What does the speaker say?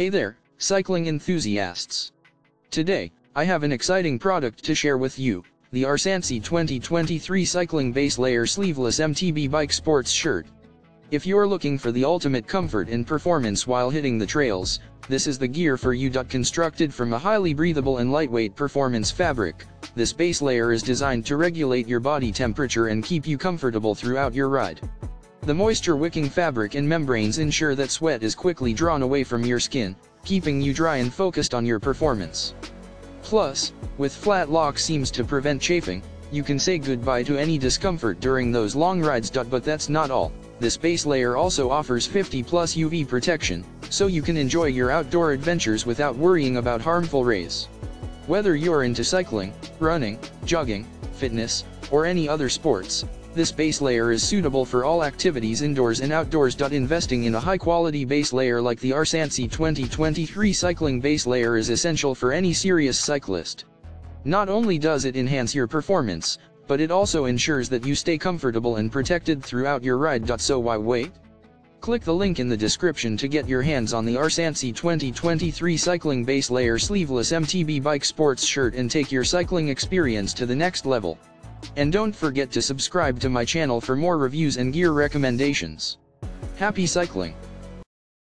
Hey there, cycling enthusiasts. Today, I have an exciting product to share with you, the Rsantce 2023 Cycling Base Layer Sleeveless MTB Bike Sports Shirt. If you're looking for the ultimate comfort and performance while hitting the trails, this is the gear for you. Constructed from a highly breathable and lightweight performance fabric, this base layer is designed to regulate your body temperature and keep you comfortable throughout your ride. The moisture-wicking fabric and membranes ensure that sweat is quickly drawn away from your skin, keeping you dry and focused on your performance. Plus, with flat lock seams to prevent chafing, you can say goodbye to any discomfort during those long rides. But that's not all, this base layer also offers 50 plus UV protection, so you can enjoy your outdoor adventures without worrying about harmful rays. Whether you're into cycling, running, jogging, fitness, or any other sports, this base layer is suitable for all activities indoors and outdoors. Investing in a high-quality base layer like the Rsantce 2023 cycling base layer is essential for any serious cyclist. Not only does it enhance your performance, but it also ensures that you stay comfortable and protected throughout your ride. So why wait? Click the link in the description to get your hands on the Rsantce 2023 Cycling Base Layer Sleeveless MTB Bike Sports shirt and take your cycling experience to the next level. And don't forget to subscribe to my channel for more reviews and gear recommendations. Happy cycling!